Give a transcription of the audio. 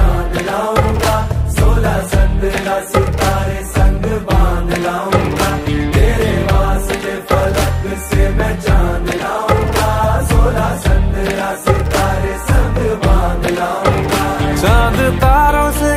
चाँद लाऊँगा, सोलह संदला सितारे संग बाँध लाऊँगा। तेरे वास्ते फलक से मैं जान लाऊँगा, सोलह संदला सितारे संग बाँध लाऊँगा। चाँद तारों से